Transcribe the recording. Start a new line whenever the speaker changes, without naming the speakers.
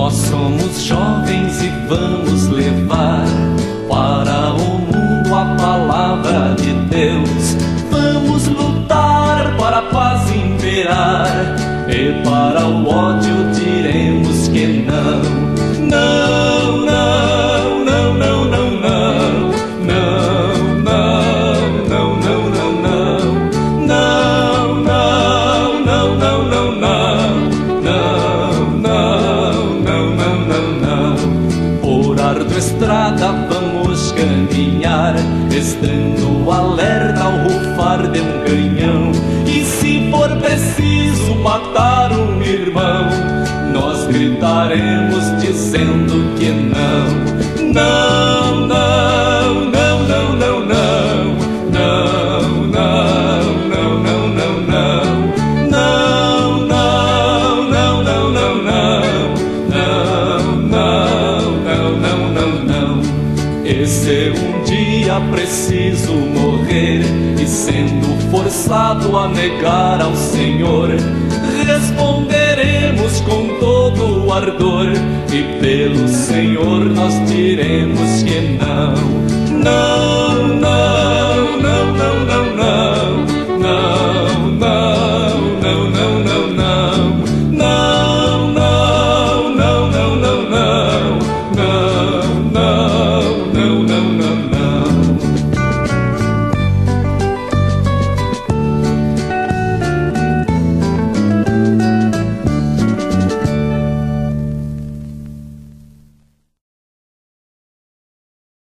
Nós somos jovens e vamos levar para o mundo a palavra de Deus. Vamos lutar para a paz imperar e para o ódio diremos ardua estrada vamos caminhar, estando alerta ao rufar de um canhão. E se for preciso matar um irmão, nós gritaremos dizendo que não. Não, E se um dia preciso morrer e sendo forçado a negar ao Senhor, responderemos com todo o ardor e pelo Senhor nós diremos que não.